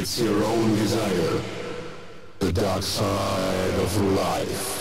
It's your own desire. The dark side of life.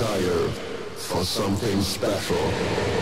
Desire for something special.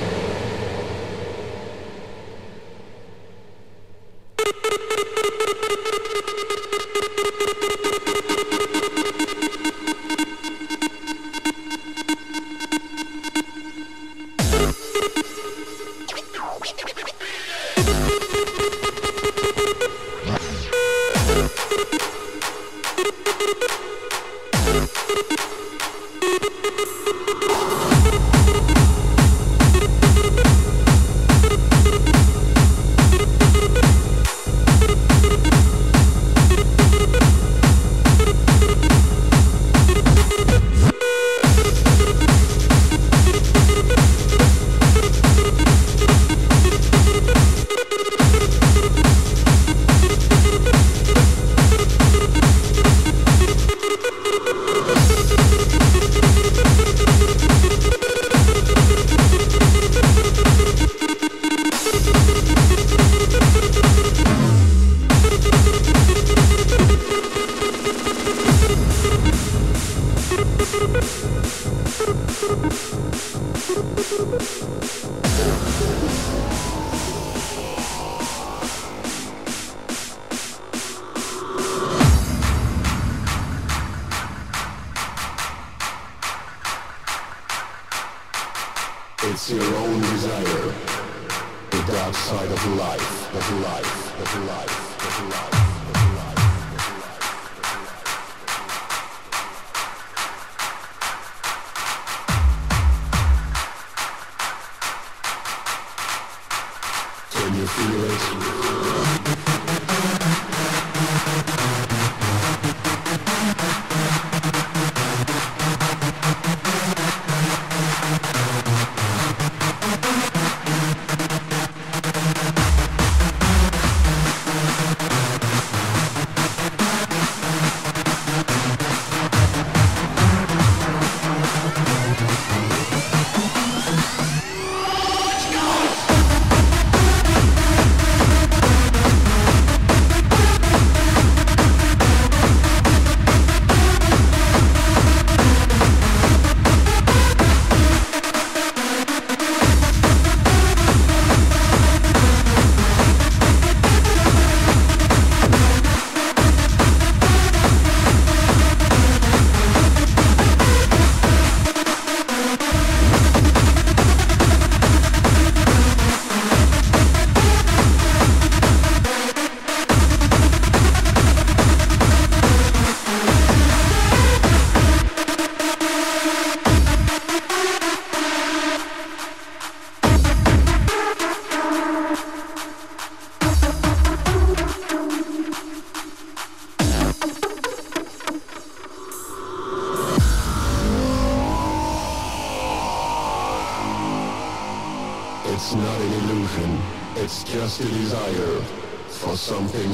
Your own desire. The dark side of life, of life, of life, feel it? It's not an illusion, it's just a desire for something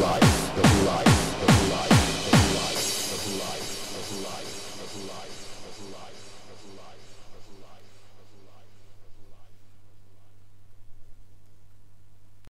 life, the life.